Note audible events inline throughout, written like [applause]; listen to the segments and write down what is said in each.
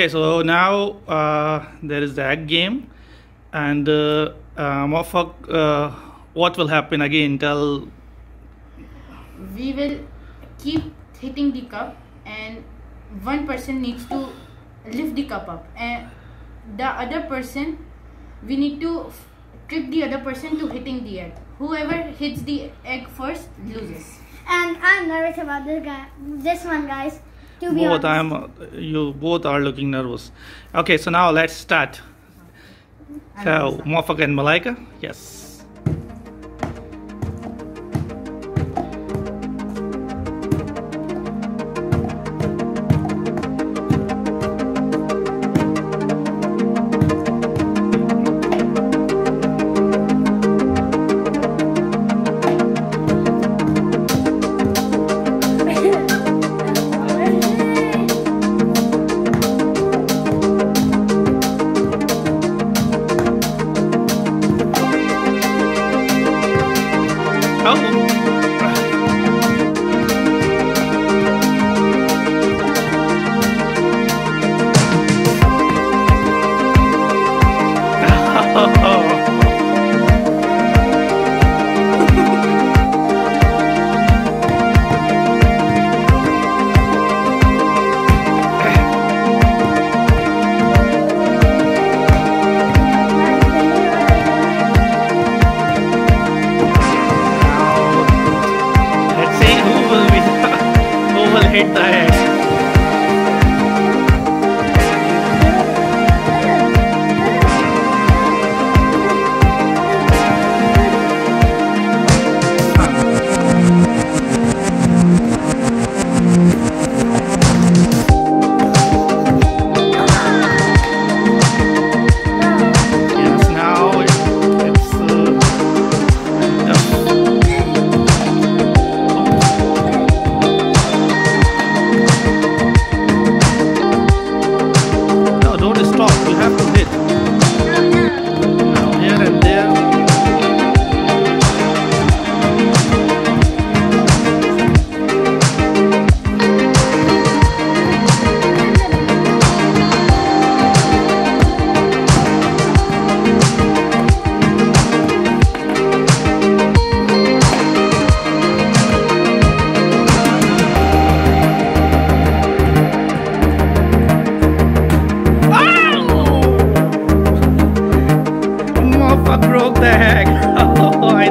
Okay, so now uh, there is the egg game, and uh, uh, Muwaffaq, uh, what will happen again? Tell. we will keep hitting the cup and one person needs to lift the cup up and the other person we need to trick the other person to hitting the egg whoever hits the egg first loses And I'm nervous about this guy, this one, guys. To be Both, honest. I'm. You both are looking nervous. Okay, so now let's start. So Muwaffaq and Malaika, yes. Oh.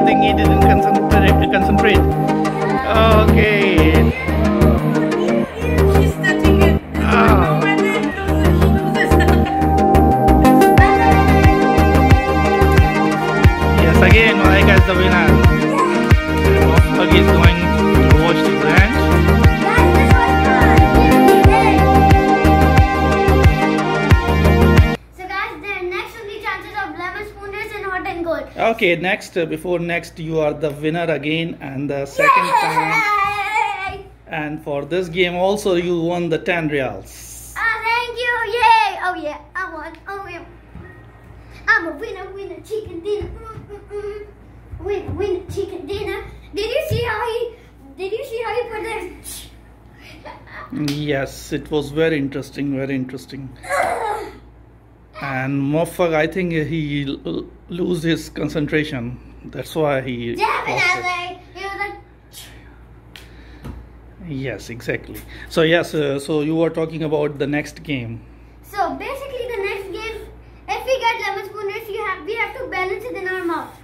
I think he didn't concentrate. Concentrate. Okay. Okay, next, uh, before next, you are the winner again, and the second time. And for this game also, you won the 10 reals. Ah, thank you! Yay! Oh yeah, I won. Oh yeah. I'm a winner, winner, chicken dinner. Mm, mm, mm. Winner, winner, chicken dinner. Did you see how he? Did you see how he put this? Yes, it was very interesting, very interesting. [laughs] And Muwaffaq, I think he l- lose his concentration. That's why he. it. Definitely. He was like, Yes, exactly. So yes, uh, so you were talking about the next game. so basically the next game, if we get lemon spooners, you have we have to balance it in our mouth.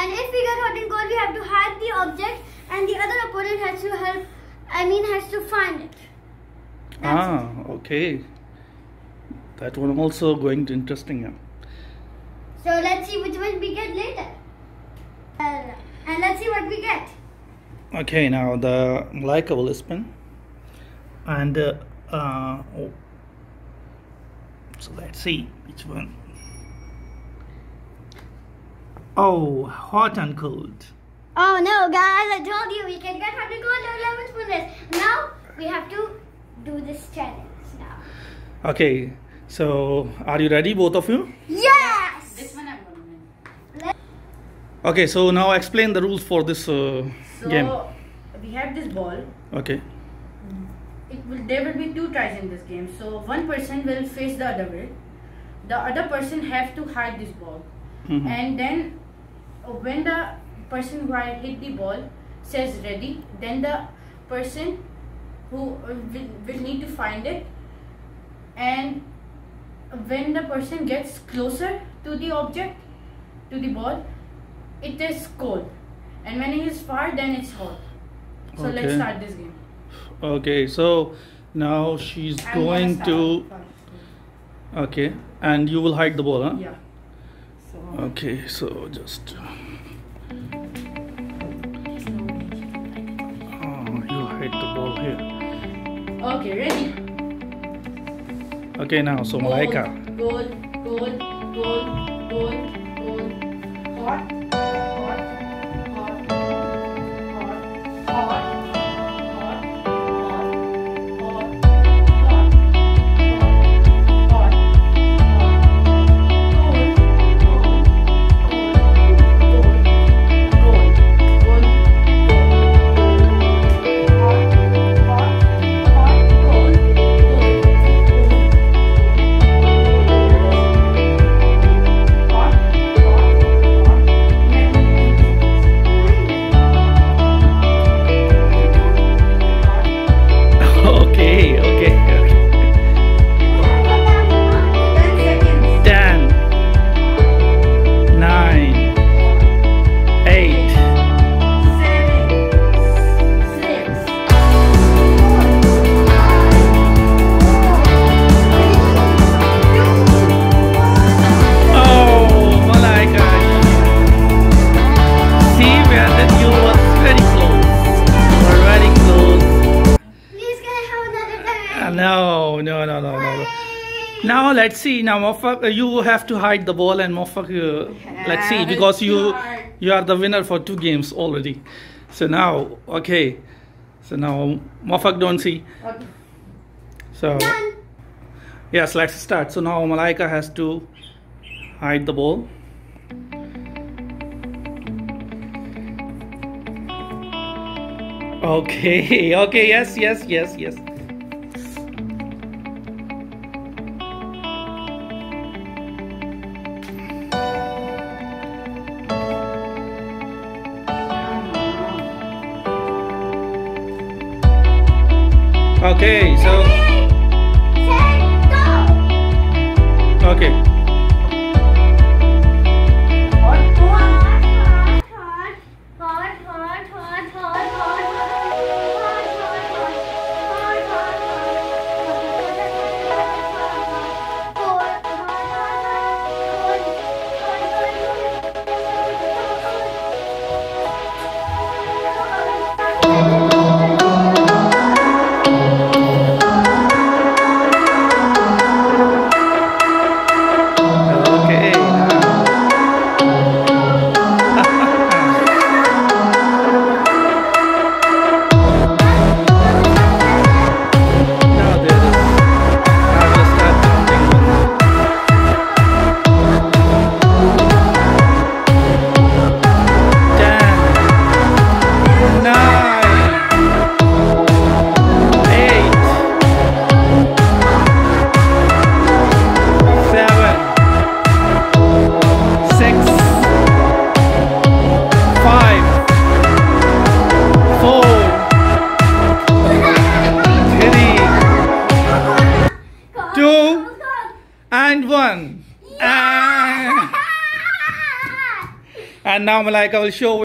And if we get hot and cold, we have to hide the object, and the other opponent has to help. I mean, has to find it. That's ah, okay. That one also going to interesting. Yeah. So let's see which one we get later. Uh, and let's see what we get. Okay, now the Malaika will spin, and uh, uh, oh. so let's see which one. Oh, hot and cold. Oh no, guys! I told you we can get hot and cold or lemon spooners. Now we have to do this challenge now. Okay, so are you ready, both of you? Yes. this one i'm gonna Okay, so now explain the rules for this uh, so game. we have this ball Okay. it will, there will be two tries in this game. So one person will face the other way. The other person have to hide this ball, Mhm. and then when the person who had hit the ball says ready, then the person who uh, will, will need to find it, and when the person gets closer to the object, to the ball, it is cold, and when it is far, then it's hot. So let's start this game. Okay, so now she's I'm gonna to. first. Okay, and you will hide the ball, huh? Yeah. So. Okay, so just. Uh, oh, you hide the ball here. Okay, ready? Okay, now, so Malaika. Gold, gold, gold, gold. Hot, hot, hot, hot, hot, hot, hot, Now let's see. Now, Muwaffaq, uh, you have to hide the ball, and Muwaffaq, uh, let's see because you you are the winner for two games already. So now, okay. So now, Muwaffaq don't see. Okay. So Done. yes, let's start. So now Malaika has to hide the ball. Okay, [laughs] okay, yes, yes, yes, yes. Okay, so okay. And now Malaika will show